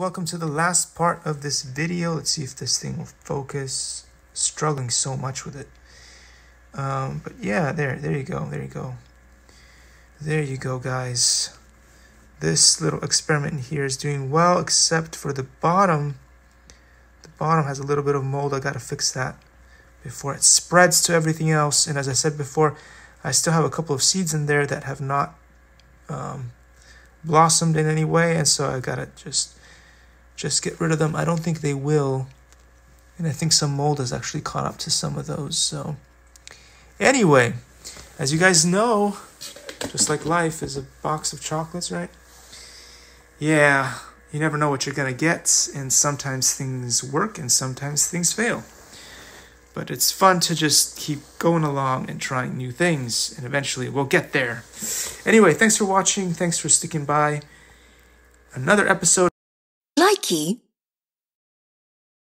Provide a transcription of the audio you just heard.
Welcome to the last part of this video. Let's see if this thing will focus. Struggling so much with it. Um, but yeah, there, there you go, there you go. There you go, guys. This little experiment here is doing well, except for the bottom. The bottom has a little bit of mold. I gotta fix that before it spreads to everything else. And as I said before, I still have a couple of seeds in there that have not um, blossomed in any way, and so I gotta just just get rid of them. I don't think they will. And I think some mold has actually caught up to some of those. So, anyway, as you guys know, just like life is a box of chocolates, right? Yeah, you never know what you're going to get. And sometimes things work and sometimes things fail. But it's fun to just keep going along and trying new things. And eventually we'll get there. Anyway, thanks for watching. Thanks for sticking by. Another episode Likey